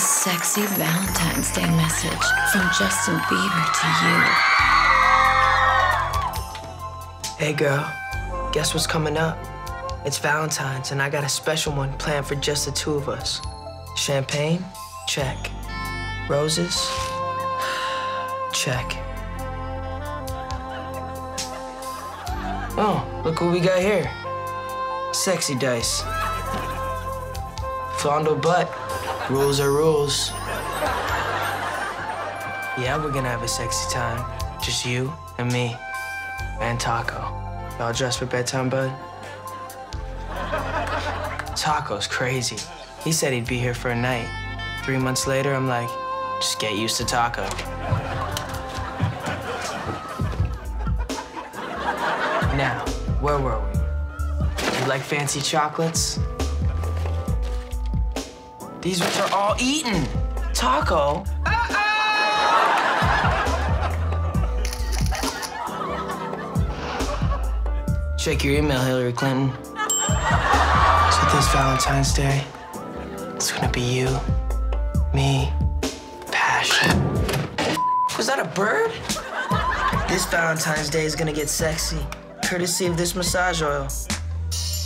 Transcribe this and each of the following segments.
sexy Valentine's Day message from Justin Bieber to you. Hey, girl. Guess what's coming up? It's Valentine's, and I got a special one planned for just the two of us. Champagne? Check. Roses? Check. Oh, look what we got here. Sexy dice. Fondle butt. Rules are rules. Yeah, we're gonna have a sexy time. Just you and me. And Taco. Y'all dressed for bedtime, bud? Taco's crazy. He said he'd be here for a night. Three months later, I'm like, just get used to Taco. Now, where were we? You like fancy chocolates? These ones are all eaten. Taco. Check your email, Hillary Clinton. So this Valentine's Day, it's gonna be you, me, passion. Was that a bird? This Valentine's Day is gonna get sexy, courtesy of this massage oil.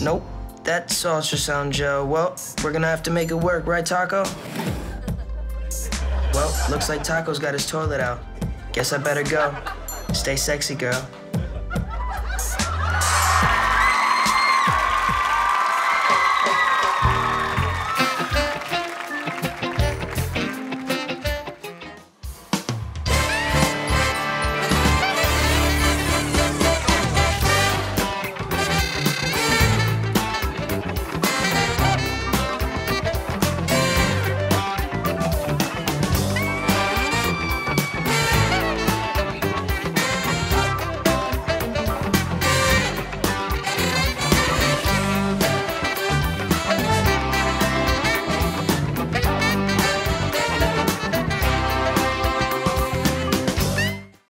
Nope, that's ultrasound gel. Well, we're gonna have to make it work, right, Taco? Well, looks like Taco's got his toilet out. Guess I better go. Stay sexy, girl.